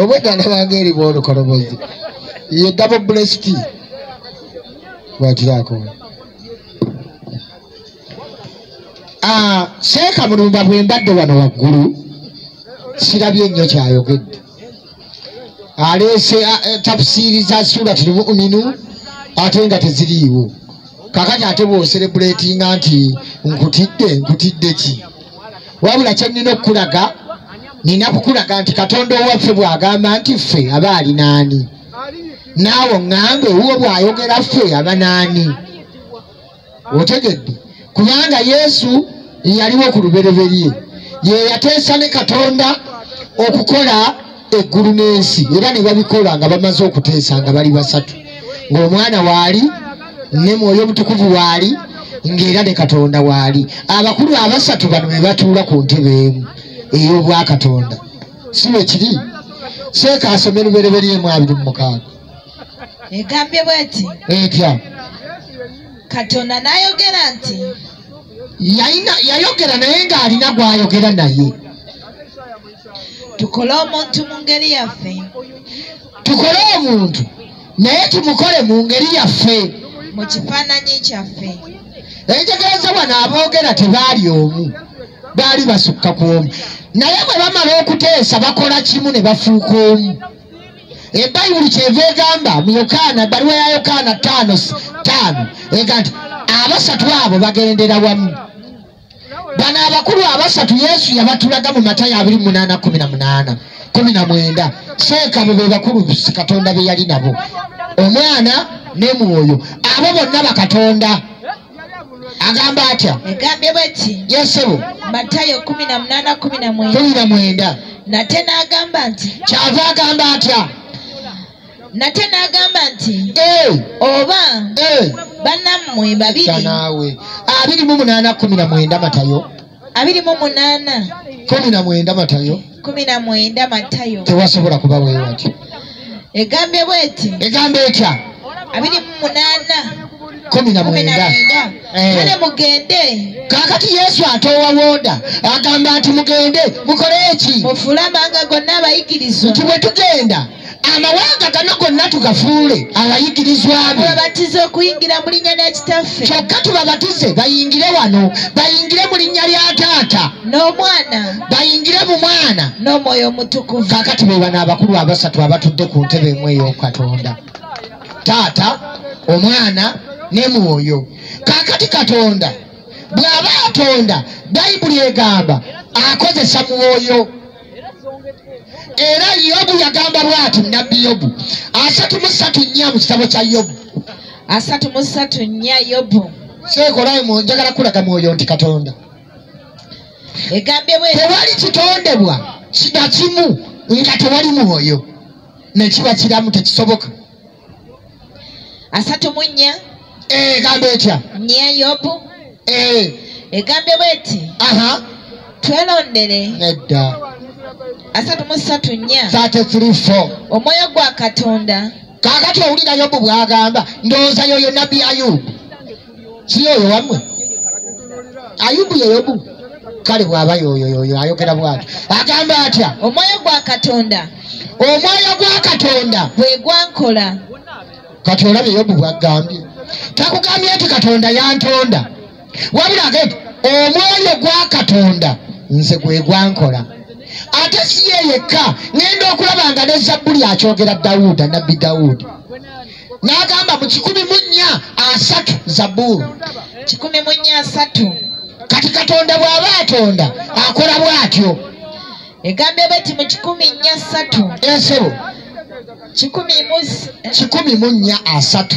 obwedda nabanga eri bwolukolobozi ye double blest bwatirako seeka mulumba bwe mbadde wano waggulu sirabye nnyo kyayogedde. Aleese tapusiiri za surati lmuminu ate nga teziriiwo. Kakati ate bwoserebuletinga nti nkutidde nkutidde ki? Wabula kyenina okukulaga nina kukulaga nti katonda owaffe bw'agamba nti ffe aba ali naani naawe ŋŋambe wuwo bw'ayogera ffe aba naani otegedde? Kubanga yesu yaliwo ku lubereberye. Ye yateesa ne katonda okukola eggulu n'ensi. Era ne babikola nga bamaze okuteesa nga bali basatu. Ng'omwana waali ne mwoyo omutukuvu waali ng'era ne katonda waali abakulu abasatu bano be batuula ku ntebe emu ey'obwakatonda si bwe kiri. Seeka asome lubereberyemu abiri mu mukaaga. Egambye bweti etya? Katonda n'ayogera nti yayogera naye ng'alina gw'ayogera naye. Tukole omuntu mu ngeri yaffe. Tukole omuntu naye tumukole mu ngeri yaffe. Mu kifaananyi kyaffe. Entegeeza wano aboogera tebaali omu baali basukka ku omu. Naye bwe bamala okuteesa bakola kimu ne bafuuka omu. Ebayibuli kyeva egamba mu yokaana ebbaluwa ya yokaana taano taano ega nti abasatu abo bagendera wamu. Bano abakulu abasatu yesu yabatulaga mu matayo abiri munaana kumi na munaana kumi na mwenda. Seeka abo be bakulu katonda be yali nabo. Omwana ne mwoyo abo bonna bakatonda agamba atya? Egambye bweti yesebo matayo kumi na munaana kumi na mwenda kumi na mwenda nate n'agamba nti kyava agamba atya? Nate n'agamba nti Eh, oba eh, bannammwe babiri abiri mu munaana kumi na mwenda matayo. Abiri mu munaana. Kumi na mwenda matayo. Kumi na mwenda matayo. Tewasobola kuba weewatyo egambye bweti egamba etya? Abiri mu munaana kumi na mwenda. mwenda. Eh. kale mugende. Kaakati yesu atoowa wooda agamba nti mugende mukole eki mufuule amawanga gonna abayigirizwa. Nti bwe tugenda amawanga gano gonna tugafuule abayigirizwa be. Babatiza okuyingira mu linnya lya kitaffe. Kyokka tubabatize bayingire wano. Bayingire mu linnya lya taata. N'omwana. Bayingire mu mwana. N'omwoyo omutukuvu. Kaakati be bano abakulu abasatu abatudde ku ntebe emu ey'okatonda taata omwana ne mwoyo. Kaakati katonda bw'aba atonda bayibuli egamba akozesa mwoyo. Era yobu yagamba bw'ati nabbi yobu asatu mu ssatu nnya mu kitabo kya yobu. Asatu mu ssatu nnya yobu. Seekolayo njagala kulaga mwoyo nti katonda. Egambye bwe tewali kitondebwa kina kimu nga tewali mwoyo. Nekiba kiramu tekisoboka. Asatu mu nnya egamba etya nnya yobu Eh, egambye bweti? Aha. Twelondere. Nedda. Asatu mu ssatu nnya. 33 omwoyo gwa katonda. Kaakati owulira yobu bw'agamba ndowooza yoyo nabbi ayubu si yoyo wammwe? Ayubu ye yobu kale bw'aba yoyo yoyo ayogera bw'atyo agamba atya? Omwoyo gwa katonda. Omwoyo gwa katonda. Bwe gwankola. Kati olabye yobu bwagambye takugambye nti katonda yantonda. Wabula agenti omwoyo gwa katonda nze gwe gwankola ate si ye yekka ŋŋenda okulaba nga ne zabbuli akyogera dawuda nabbi dawudi n'agamba mu kikumi mu nnya asatu zabbuli kikumi mu nnya asatu. Kati katonda bw'aba atonda akola bw'atyo. Egambye bweti mu kikumi nnya ssatu ensebo kikumi mu nnya asatu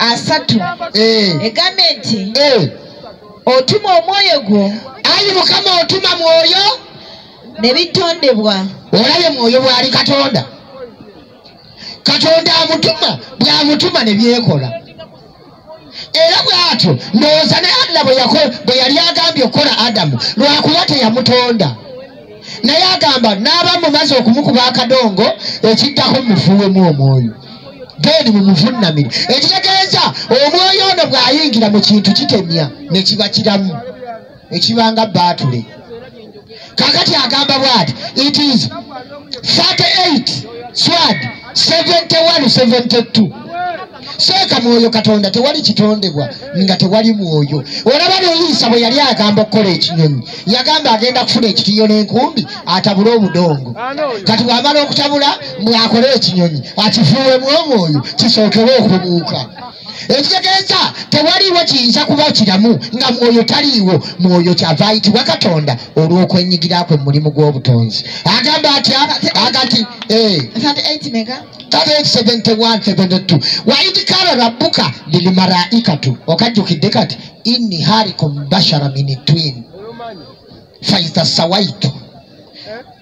asatu. Eh, egambye nti eh. otuma omwoyo gwo. Ayi mukama otuma mwoyo. Ne bitondebwa. Olabye mwoyo bw'ali katonda. Katonda amutuma bw'amutuma ne byekola. Era bw'atyo ndowooza ne adda bwe yali agambye okukola adamu lwakuba teyamutonda. Naye agamba n'aba mumaze okumukuba akadongo ekiddako mufuuwemu omwoyo. Then mumuvunnamire ekitegeeza omwoyo ono bw'ayingira mu kintu kitemya ne kiba kiramu ekibanga baatule. Kakati agamba bwati it is 38 swad 71 72 seeka mwoyo katonda tewali kitondebwa nga tewali mwoyo. Olaba neyiisa bwe yali agamba okukola ekinyonyi. Yagamba agenda kufuna ekitiyo n'enkumbi atabule obudongo. Kati bwamala okutabula mwakole ekinyonyi akifuuwemu omwoyo kisookere okubuuka ekitegeeza tewaliiwo kiyinza kuba kiramu nga mwoyo taliiwo mwoyo kyava ayitibwa katonda olw'okwenyigira kwe mu mulimu gw'obutonzi. Agamba atya? Agati eh. 38 mega. 71 waidi kala rabbuka lilmalaikatu okajjukidde kati inni harikum bashara min twin. Faidha sawaitu.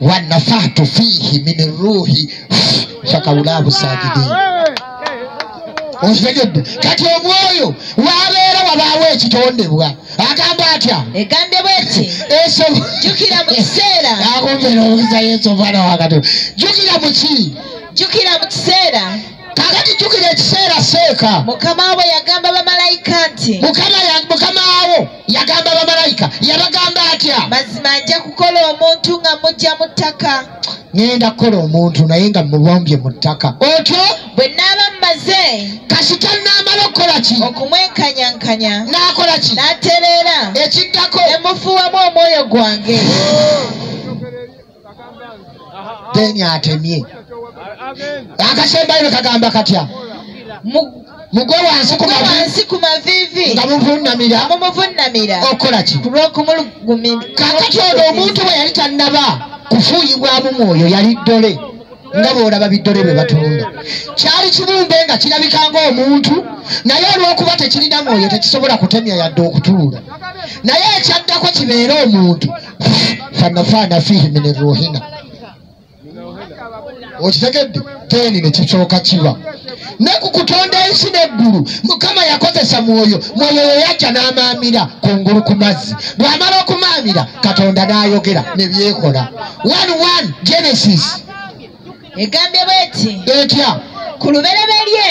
Wanafahtu fihi min ruhi. Fakawulaabu sajidin okitegedde kati omwoyo wabeera wabaawo ekitondebwa. Agamba atya? Egambye bweti eso jjukira mu kiseera. Akumbeera obuza yesu omwana wakato jjukira muki jjukira mu kiseera. Kakati jjukira ekiseera seeka. Mukama we yagamba bamalayika nti mukama wo yagamba bamalayika. Yabagamba atya? Mazima nja kukola omuntu nga mujja mu ttaka. Ŋenda kukola omuntu naye nga mubombye mu ttaka. Otyo? Bwe naaba kasita naamala okukola ki? Okumwenkanyankanya n'akola ki? N'atereera. Ekiddako ne mufuuwamu omwoyo gwange. Deni atemye. Akasembayo kagamba katya? Mu- mugwe wansi ku maviivi nga muvunamira. Nga mumuvunnamira okukola ki? Ku lw'okumulugumira. Kakati ono omuntu bwe yali tannaba kufuuyibwamu mwoyo yali ddole nga bw'olaba biddole bwe batunda. Kyali kibumbe nga kirabika ng'omuntu naye olw'okuba tekirina mwoyo tekisobola kutemya yadde okutuula. Naye ekyaddako kibeere omuntu. Fanafaana fihi min ruhina okitegedde? Teni nekisooka kiba. Ne ku kutonda ensi n'eggulu mukama yakozesa mwoyo mwoyo we yajja n'amaamira kungulu ku mazzi. Bw'amala okumaamira katonda n'ayogera ne byekola. One one genesis egambye bweti etya? Ku lubereberye.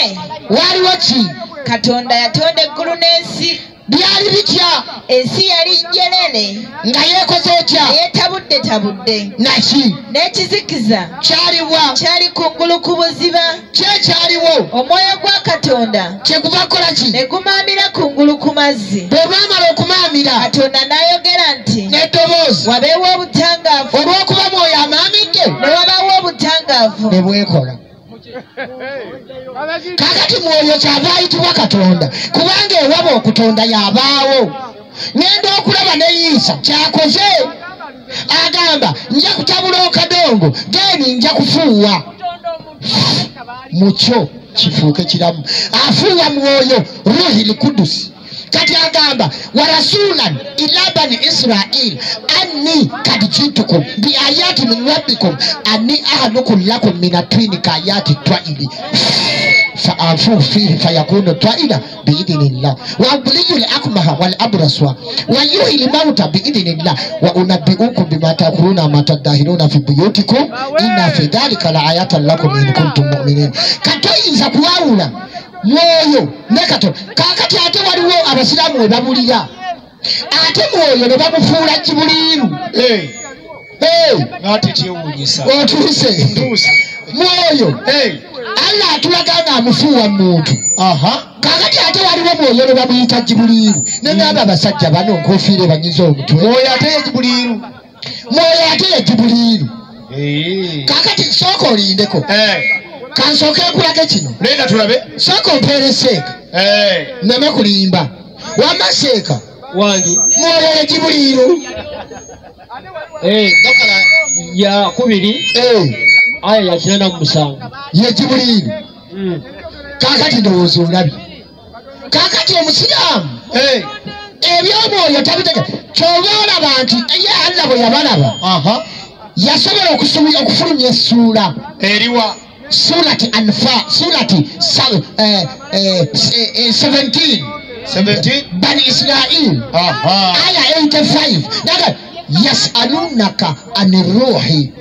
Waliwo ki? Katonda yatonda eggulu n'ensi byali bitya? Ensi yali jenene nga yeekoze etya yeetabudde tabudde naki n'ekizikiza. Kyaliwa kyali kungulu ku buziba. Kyekyaliwo omwoyo gwa katonda. Kyeguva kukola ki? Ne gumaamira kungulu ku mazzi. Bwe baamala okumaamira. Katonda n'ayogera nti n'eddoboozi wabeewo obutangaavu. Olw'okuba mwoyo amaamidde? Ne wabaawo obutangaavu. Ne bwekola. Kakati mwoyo kyava ayitibwa katonda. Ewaba okutonda yabaawo. Ngenda okulaba ne yiisa kyakoze. Agamba nja kutabula okadongo deni nja kufuuwa. Mukyo kifuuke kiramu. Afuuwa mwoyo ruhi likudusi kati agamba warasulan ila bani israil anni kad jitukum biayati min rabbikum anni ahadukum lakum min atwini kayati twaili فأنفوه فيه فيكون طائلا بإذن الله وأبلي الأكمه والأبرص ويحيي الموتى بإذن الله وأنبئكم بما تأكلون وما تدهنون في بيوتكم إن في ذلك لآيات لكم إن كنتم مؤمنين katoyinza kuwawula mwoyo ne katonda kakati ate waliwo abasiraamu we babulira ate mwoyo ne bamufuula kibuliiru Hey, Hey, ate kyewuunyisa otuuse Ntuuse. mwoyo Hey, allah atulaga nga amufuuwa muntu kakati ate waliwo mwoyo ne bamuyita jibuliiru. Negamba abasajja bano nkofiire banyiza omutwe. Mwoyo ate yekibuliiru mwoyo ate ye jibuliiru. Kakati sooka olindeko. Hey, kansooke ekulage kino. Lenga tulabe? Sooka ompeere seeka Hey. neme kulimba. Wamma seeka wangi mwoyo ye jibuliiru. Eh, aya ya kinana mu musanvu ye jibuliiru Mm. kakati ndowooza olabye. Kakati omusiraamu ebyomwoyo tabitege kyoba olaba nti ye allah bwe yabalaba. Aha. Yasobola okufulumya essuula. Eriwa surati anfa surati sa- eh, eh, eh, 17 17 bani israil. Aha. Aya 85 naga yasalunaka ani ruhi.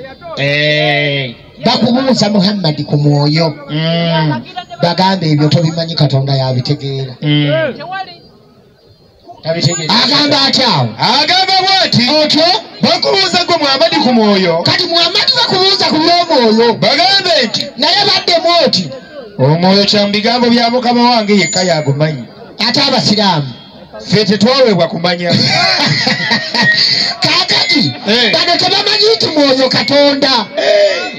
Bakubuuza muhammadi ku mwoyo. Mm. bagamba ebyo tobimanyi katonda yabitegeera. Mm. Agamba atyawo agamba bwati otyo? Bakubuuza gwe muhamadi ku mwoyo. Kati muhamadi bakubuuza ku by'omwoyo bagambe nti naye baddemu oti omwoyo kya mu bigambo bya mukama wange yekka yagumanyi. ate abasiraamu. Ffe tetwaweebwa kumanya. Kaakati Eh. bano tebamanyi nti mwoyo katonda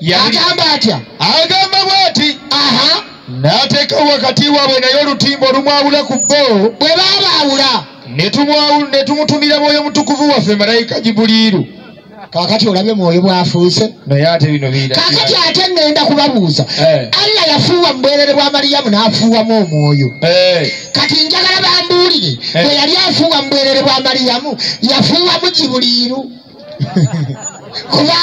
agamba atya? Agamba bwati aha. N'ateekawo wakati waabwe naye olutimba olumwawula ku bo. Bwe babaawula ne tumutumira mwoyo mutukuvu waffe malayika jibuliiru. Kakati olabye mwoyo bwafuuse? Naye ate bino kakati ate ŋŋenda kubabuuza. Eh. allah yafuuwa mu bwerere bwa mariyamu n'afuuwamu omwoyo. Eh, kati njagala bambuulire Eh. bwe yali afuuwa mu bwerere bwa mariyamu yafuuwamu jibuliiru kuba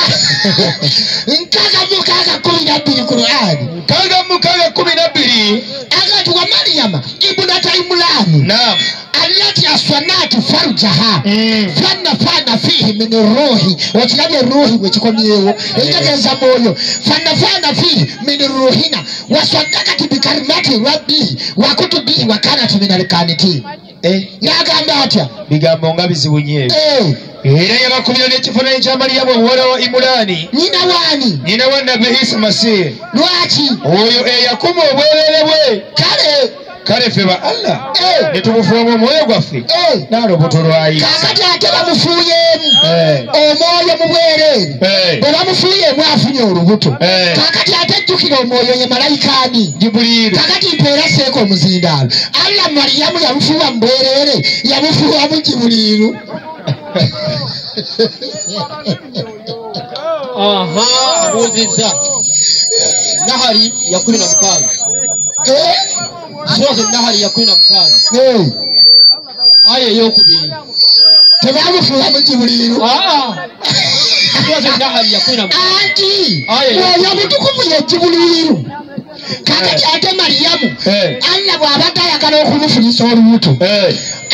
mukaga kumi nabbiri bili nkaaga mu mukaga kumi nabbiri agati wa mariyama ibunata imulani naam. Allati aswanati farujaha Mm. fanafana fihi min ruhi. Okirabye ruhi bwekikomyewo enyegeza mwoyo fanafana fihi min ruhina. Waswadakati bikalimati rabbihi wakutubihi wakanat min alkanitin yagamba atya bigambo nga bizibu Eh, era yabakubira n'ekifaananyi kya mariyamu omuwala wa imulaani nyina waani nyina wa nabbi isa masihi lwaki oyo eyakuma obwereere bwe kale kale ffe ba allah. Eh, ne tumufuamu omwoyo gwaffe n'alobuto lwayisa kakati ate bamufuuyeemu omwoyo mu bwereere bwe bamufuuyeemu afunye olubuto Eh. kakati ate jjukira omwoyo ye malayikaani jibuliiru kakati mpeera seeko omuzindaalo allah mariyamu yamufuuwa mu bwereere yamufuuwamu jibuliiru aha abuuzizza nahali ya kumi na mukaaga Eh, suratu nahali ya kumi na mukaaga eh, aya eyokubiri tebamufuuwamu jibuliiru suratu nahali ya kumi na mukaaga anti Aye. mwoyo mutukuvu ye jibuliiru kakati ate mariyamu. Allah bw'abadde ayagala okumufunyisa olubuto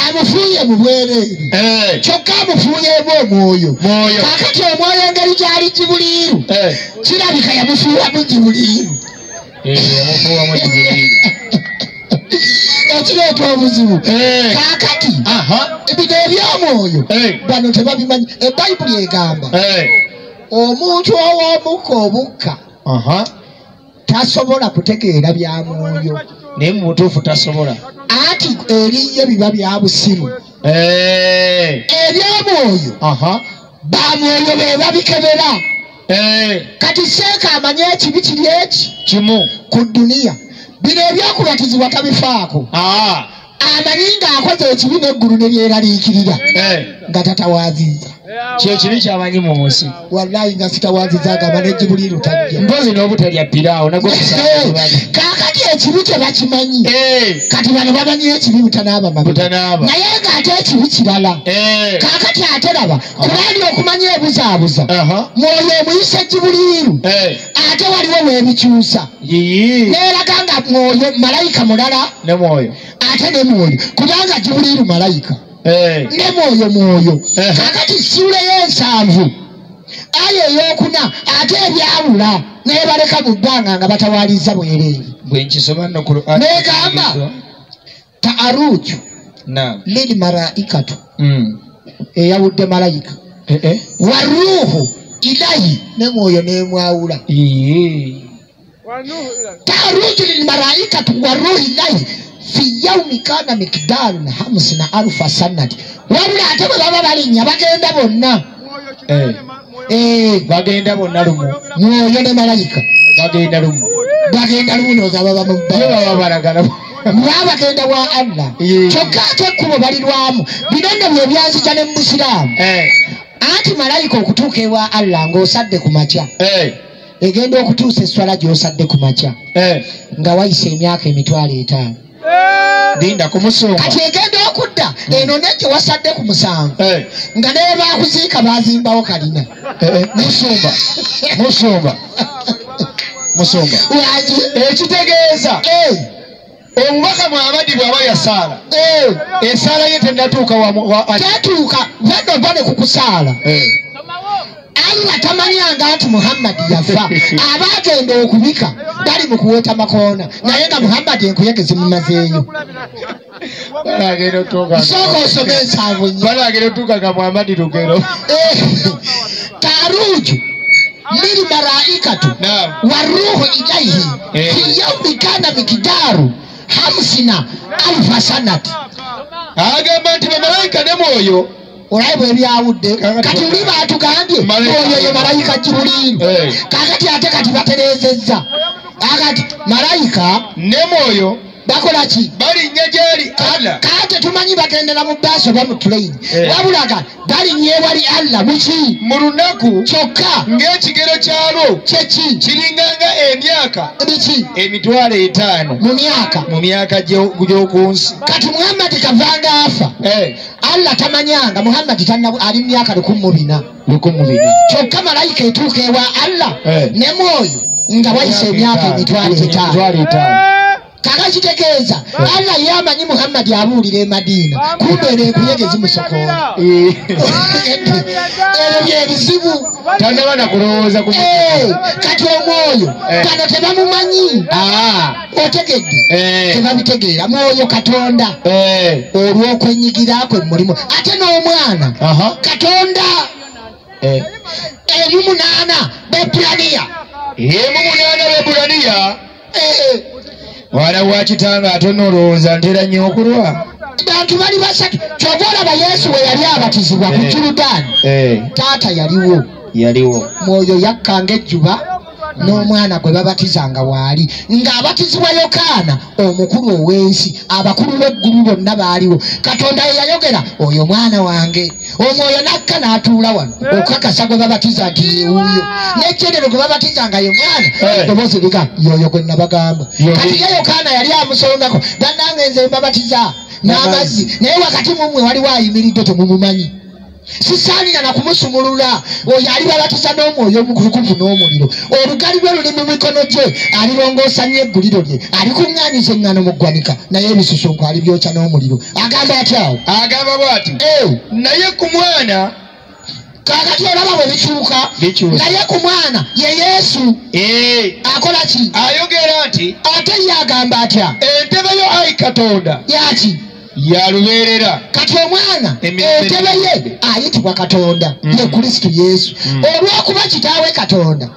amufuuye mu bwereere kyokka amufuuyeemu omwoyo. Mwoyo kakati omwoyo engeri gyali jibuliiru Eh, kirabika yamufuuwamu jibuliiru eh, yamufuuwamu jibuliiru ekireeta obuzibu. Kakati bino ebyomwoyo bano tebabimanyi. Ebayibuli egamba omuntu ow'omukka obukka tasobola kutegeera bya mwoyo naye mu butuufu tasobola. Anti eriye biba bya busiru ebyomwoyo. Aha. Bamwoyo be babikebera. Kati seeka amanye ekibi kiri eki? Kimu. Ku duniya. Bino ebyokubatizibwa tabifaako. Ah, amanyi ng'akoze ekibi n'eggulu ne lyeraliikirira nga tatawaziza kyekibi kyamanyi mu nsi. Wallayi nga sitawaziza agamba n'ejibuliiru tajja mpozi n'obutalya piraawo kaakati ekibi tebakimanyi Eh, kati bano bamanyi ekibi butanaaba mabega butanaaba. Naye ng'ate ekibi kirala. Kaakati ate laba kubali okumanya ebuzaabuza. Mwoyo omuyisa ejibuliiru Eh, ate waliwo weebikyusa neeraga nga mwoyo malayika mulala. Ate ne mwoyo. Kubanga jibuliiru malayika Eh, ne mwoyo mwoyo. Kakati siule y'ensanvu aya eyokuna ate ebyawula nebaleka mu bbanga nga batawaliza bwereere bwe nkisoma nno ku N'egamba. taaruju naam. Lili malaikatu. Mm. eyawudde malayika. Eh, eh. waruuhu ilayi ne mwoyo nemwawula Yiyi. taruju lilmalaikatu waruuhu ilayi fi yaumi kana mikdarun hamsina alufa sanati wabula ate bwe baba balinnya bagenda bonna. Eh, Eh, bagenda bonna lumu. Mwoyo ne malayika bagenda lumu. Bagenda lubunoza baba mu ye bbanga baba balagala. Baba bagenda wa allah. Ye. kyokka ate ekkubo balirwamu. Bino nno bye byanzija ne mu busiraamu. Eh, anti malayika okutuuka ewa allah ng'osadde ku makya. Eh, egenda okutuusa eswala gy'osadde ku makya. Eh. nga wayisa emyaka emitwalo etaano linda kumusumba. Kati egenda okudda eno nejje wasadde ku musanvu Eh, nga naye bakuziika bazimbawo kalina. Eh, musumba. Musumba. Musumba. Lwaki? Ekitegeeza. Eh, omubaka mwabadi bw'aba yasaala eh, esaala ye tenatuuka wa- wa- wa- kyatuuka allah tamanyanga nti muhammadi yafa? Abaagenda okubika bali mu kuweta makoona. Naye nga muhammadi enkuyege zimumazeeyo sooka osome ensanvu nyo Eh, taruju mili malaikatu waruhu ilaihi Eh. fi yaumi kana mikidaru hamsina alfa sanati. Agamba nti bamalayika ne mwoyo olabe bwebyawudde Kakati- kati oli batugambye oyo ye malayika jibuliini Eh. kakati ate kati baterezezza akati malayika ne mwoyo bakola ki balinnya gyali allah kate tumanyi bagendera mu baasi oba mu Eh. wabulaga balinnya ewali allah muki mu lunaku kyokka. ng'ekigero kyalwo kyeki kiringanga emyaka biki emitwalo etaano. Mu myaka. Mu myaka gyo- gy'oku nsi kati muhammadi kavanga afa. Eh, allah tamanyanga muhammadi ali mu myaka lukumu bina. Lukumu bina. Kyokka malayika etuuka ewa allah Eh. ne mwoyo nga wayise emyaka emitwalo etaano Emitwalo etaano kaka kitegeeza allah yamanyi muhammadi abuulira e madiina kumbeera enkuyege zimusokola Eh, ebyo byebizibu tannaba na kulowooza ku Eh, kati omwoyo. Eh. bano tebamumanyi Ah, otegedde. Eh, tebabitegeera. Mwoyo katonda. Eh, olw'okwenyigira kwe mulimu. Ate n'omwana. Aha, katonda. Eh. eri munaana. Bepulaniya mwana wa kitanga ate n'olowooza ntera nnyo okulwa. Bantu bali basatu kyova olaba yesu we yali abatizibwa ku Eh. juludaani Eh, taata yaliwo. Yaliwo. Mwoyo yakkanga ejjuba n'omwana gwe babatizanga waali. Ng'abatizibwa yokaana omukulu ow'ensi abakulu b'eggulu bonna baaliwo. Katonda ye yayogera oyo mwana wange. Omwoyo n'akka n'atuula wano okukakasa gwe babatiza nti yewuuyo n'ekyenero gwe babatizanga ye mwana Eh. eddoboozi liga yoyo gwe nabagamba kati ye yokaana yali amusongako bannange nze mbabatiza n'amazzi naye wakati mumwe waliwo ayimiridde temumumanyi sisaanira na kumusumulula oyo alibabatiza n'omwoyo omutukuvu n'omuliro. Olugali lwe luli mu mikono gye alirongoosa nnyo egguliro lye alikuŋŋaanyiza eŋŋano mu ggwanika naye ebisusunku alibyokya n'omuliro. Agamba atyawo agamba bw'ati naye ku mwana kakati olaba bwe bikyuka Bikyuka. naye ku mwana ye yesu eh, akola ki? Ayogera nti ate ye agamba atya? Entebe yo ayi katonda. Yaki yalubeerera kati omwana entebe ye ayitibwa katonda Mm. ye kristu yesu. Mm. olwokuba kitaawe katonda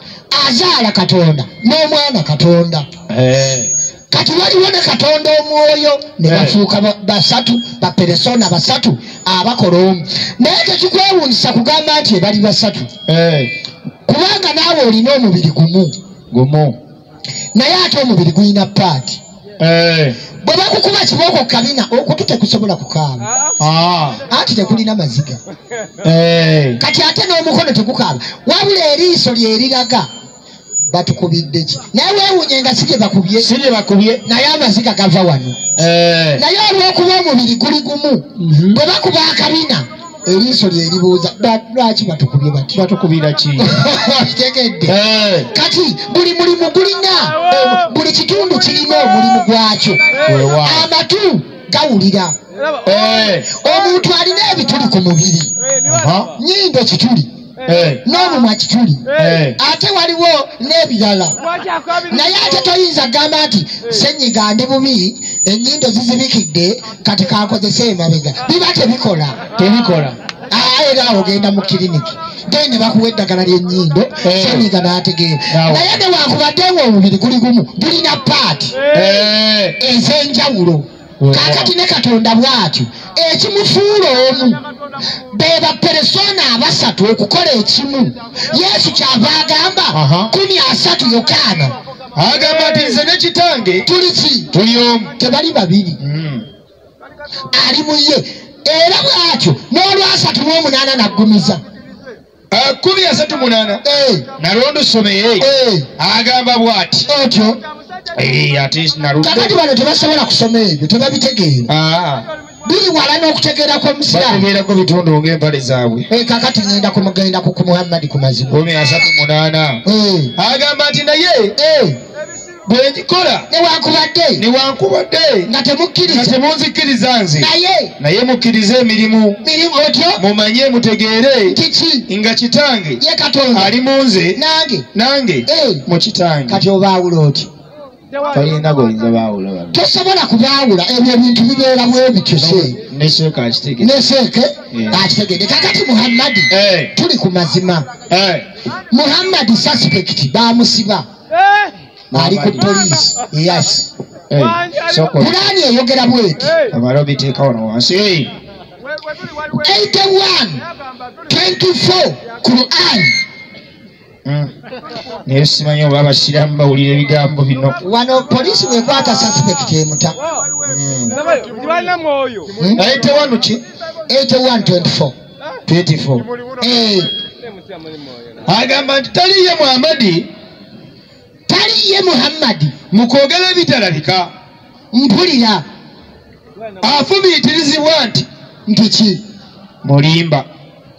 azaala katonda n'omwana katonda. Eh, kati waliwo ne katonda omwoyo ne Eh. bafuuka ba- basatu baperesona basatu abakola omu. Naye tekikwewuunyisa kugamba nti bali basatu. Eh, kubanga naawe olina omubiri gumu. Gumu. Naye ate omubiri gulina paati bwe bakukuba kibooko kabina okutu tekusobola kukaaba. Ah, anti tekulina maziga. Eh, kati ate n'omukono tegukaaba wabula eriiso lyeriraga batukubidde ki? Naye weewuunye nga si gye bakubye. Si gye bakubye. Naye amaziga gava wano. Eh, naye olw'okuba omubiri guli gumu mhm. bwe bakuba akabina eriiso lyeribuuza "Ba- lwaki batukubye bati? Batukubira ki? Kitegedde. Kati buli mulimu gulina buli kitundu kirina omulimu gwakyo. Amatu gawulira. Eh, omuntu alina ebituli ku mubiri. Nyindo kituli. Eh, n'omumwa kituli. Ate waliwo n'ebirala. Naye ate toyinza kugamba nti senyiga ndi bubi ennyindo zizibikidde kati kankozesa emabega. Biba tebikola. Tebikola. Ah, era ogenda mu kiriniki then ne bakuwa eddagala ly'ennyindo. Eh. senyiga n'ategeera. Naye newankubadde ng'omubiri guli gumu gulina paati. Eh, ez'enjawulo Kakati ne katonda bw'atyo. Ekimufuula omu be baperesona abasatu okukola ekimu. Yesu kyava agamba kumi asatu yokaana. Agamba nti nze ne kitange tuli ki? Tuli omu. Tebali babiri. Mm. ali mu ye. Era bw'atyo n'olwasatu n'omunaana naggumiza. Ah, kumi asatu munaana. Eh, nalwo ndusomeye. Eh, agamba bw'ati. Otyo Eh, ate kakati bano tebasobola kusoma ebyo tebabitegeera. Ah, biri wala n'okutegeera kw'omusiraamu bategeerako bitundu ng'empale zaabwe. Eh, kakati ngenda kumugendako ku muhammadi ku mazima. Kumi asatu munaana. Eh, agamba nti naye eh, bwe ngikola newankubadde newankubadde nga temukkiriza. Temunzikiriza nze. Naye. Naye mukkirize emirimu. Mirimu otyo? Mumanye mutegeere. Kiki? Nga kitange ye katonda. ali mu nze. Nange. Nange Eh, mu kitange. Kati obaawula otyo talina goyinza baawula tosobola kubaawula ebyo ebintu bibeera bwe bityo se ne sheeka akitegere neseeke Yeah. akitegedde kakati muhammadi Eh, tuli ku mazima. Eh, muhammadi suspect bamusiba ali ku poliisi yes. Eh, pulaani eyogera bweti. Amala obiteeka wano wansi. Eh, 81 24 quran. Naye simanyi oba abasiraamu bawulira ebigambo bino. Wano poliisi bwekwata suspect emuta Hmm? naye tewanu ki? 81 24 24 Eh, agamba nti taliye muhamadi taliye muhammadi. Mukwogera ebitalabika mpulira. Afumiitirizibwa nti nti ki? Mulimba.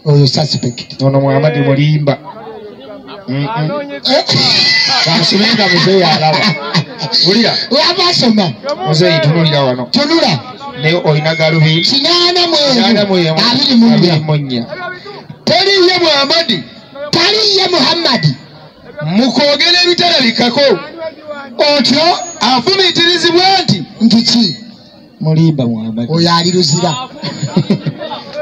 Oyo suspect. Ono muhamadi mulimba Mm-mm. Eh, muzeeyi alaba wulira wabasoma muzeeyi tunulira wano. Tunula. Naye olina galubindi kinaana abiri mu nnya taliye muhamadi taliye muhammadi. Mukwogera ebitalabikako otyo afumiitirizibwa nti nti ki? Mulimba muhamadi oyo ali luzira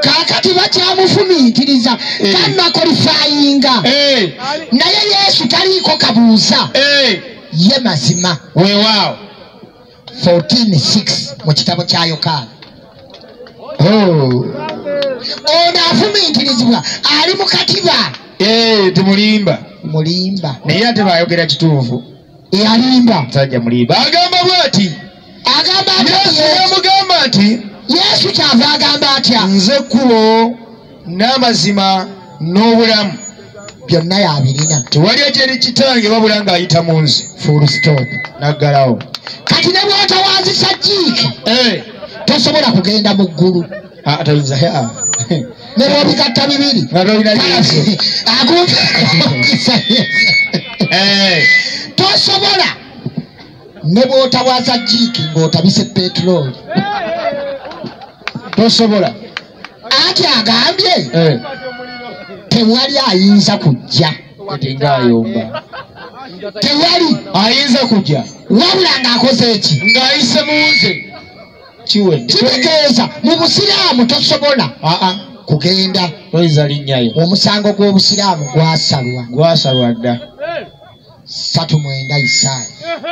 kaakati bakyamufumiitiriza Eh. kanakolifayinga Eh, naye yesu taliiko kabuuza. Eh, ye mazima. Weewaawo 146 mu kitabo kya yokaana. Oh. ono afumiitirizibwa ali mu katiba. Eh, temulimba. Mulimba. Naye ate bayogera kituufu. Eyalimba musajja mulimba. Agamba bw'ati agamba Yesu- yamugamba nti yesu kyava agamba atya? Nze kkubo n'amazima n'obulamu. Byonna yabirina. Tewali egyeri kitange wabula ng'ayita mu nze. Full stop. Naggalawo. Kati ne bw'otawaazisa jiiki Eh, tosobola kugenda mu ggulu. Ah, toyinza ah. ne bw'obigatta bibiri. Eh, tosobola. Ne bw'otawaaza jiiki ng'otabise peteroli tosobola ati agambye Eh, tewali ayinza kujja. Kati ng'ayomba. Tewali ayinza kujja. wabula ng'akoze eki ng'ayise mu nze. Kitegeeza mu busiraamu tosobola. Kugenda. Omusango gw'obusiraamu gwasalwa. Gwasalwa dda. Satu mwenda isaani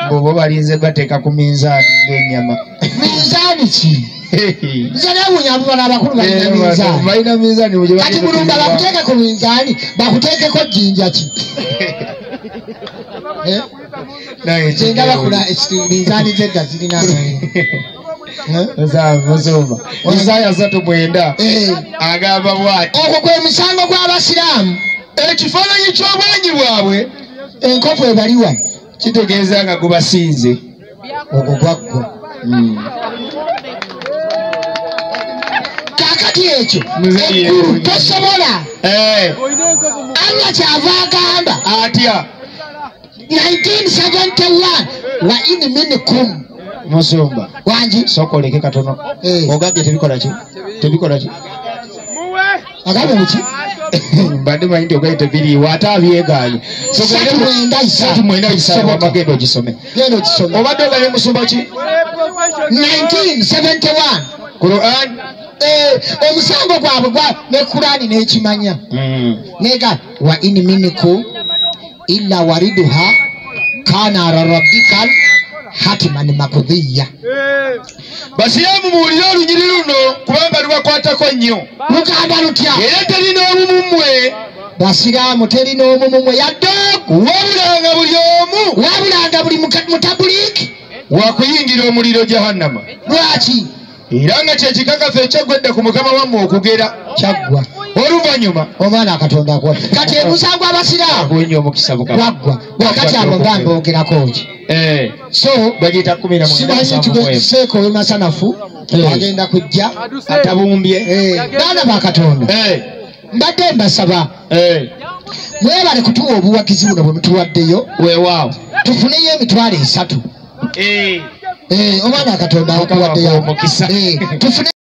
bw'oba balinze bateeka ku minzaani ng'ennyama. Minzaani ki nze neewunya bala abakulu balina minzaani balina minzaani kati mulumba bakuteeke ku minzaani bakuteekeko jjinja ki? Eh? singa bakula eki- minzaani zedda zirina musumba. Isaaya asatu mwenda agamba bwati. Ogwo gwe musango gw'abasiraamu. Ekifaananyi ky'obwanyi bwabwe enkofu ebaliwa kitegeeza nga gubasinze. Ogwo gwaggwa kaakati ekyo eggulu tosobola Eh, allah kyava agamba atya 1971 wa in minikum musumba. Wangi sooka oleke katono. Eh. ogambye tebikola ki? Tebikola ki? Muwe! Agambye muki mbadde manyi nti ogaite biriiwo ate abyegaanye satu mwenda ogisome. Genda okisome obadde oganye musumba ki? 1971 quran omusango gwabwe gwa ne kurani n'ekimanya nega wa in minikum illa wariduha kana ala rabbika hatiman makudhiya basiraamu muwulire olunyiri luno kubanga lubakwatako nnyo. Lugamba lutya? Era teri n'obumummwe basiraamu teri n'omu mumwe yaddogu wabulanga buli omu. Wabulanga buli mutabuliki wakuyingira omuliro jahannama. Lwaki era nga kyekikakafu ekyagwedde ku mukama wammwe okugera kyaggwa. Oluvannyuma omwana akatonda akuwa kati emusango abasiraamu akuwenye omukisa mukama waggwa wakati abo nga mbogerako ki? Eh, so simanyi emu. seeko wemasanafu Eh. agenda kujja atabumbye Eh, baana ba katonda. Mbadde mbasaba. Mwebale kutuwa obuwagizi buno bwe mutuwaddeyo weewaawo. tufuneyo emitwalo esatu Eh, omwana katonda akuwaddeyo Omukisa. Eh, tufune